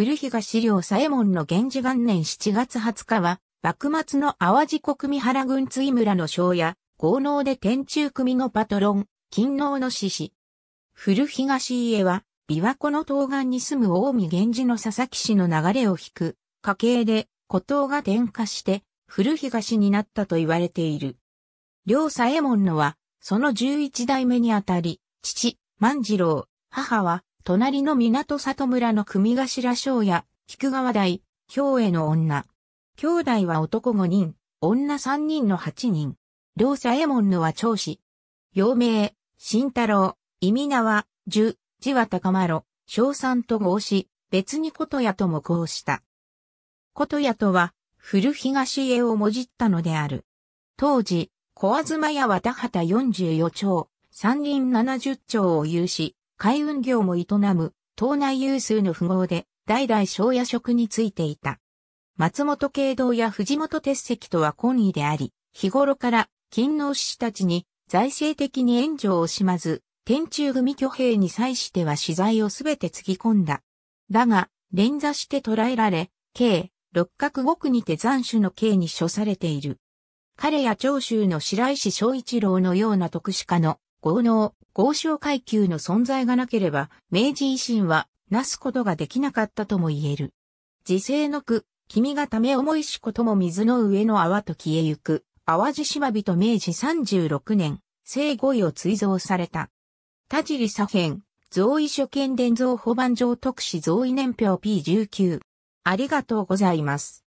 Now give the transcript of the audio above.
古東領左衛門の源氏元年7月20日は、幕末の淡路国三原郡津井村の将や、豪農で天中組のパトロン、勤王の志士。古東家は、琵琶湖の東岸に住む近江源氏の佐々木氏の流れを引く、家系で、古東が転化して、古東になったと言われている。両左衛門のは、その十一代目にあたり、父、万次郎、母は、隣の港里村の組頭将や、菊川台、兵衛の女。兄弟は男5人、女3人の8人。両左衛門のは長子。幼名、新太郎、意味名は、十、字は高丸、小三と合し、別に琴屋ともこうした。琴屋とは、古東へをもじったのである。当時、小東屋は田畑44丁、山林70丁を有し、海運業も営む、島内有数の富豪で、代々商屋職についていた。松本慶道や藤本鉄石とは婚意であり、日頃から勤王志士たちに財政的に援助を惜しまず、天中組挙兵に際しては資材をすべてつぎ込んだ。だが、連座して捕らえられ、計、六角五区にて斬首の刑に処されている。彼や長州の白石正一郎のような特殊家の豪農、豪商階級の存在がなければ、明治維新は、なすことができなかったとも言える。時世の句、君がため思いしことも水の上の泡と消えゆく、淡路島人明治36年、生5位を追贈された。田尻左辺、増位所見伝蔵保番上特使増位年表 P19。ありがとうございます。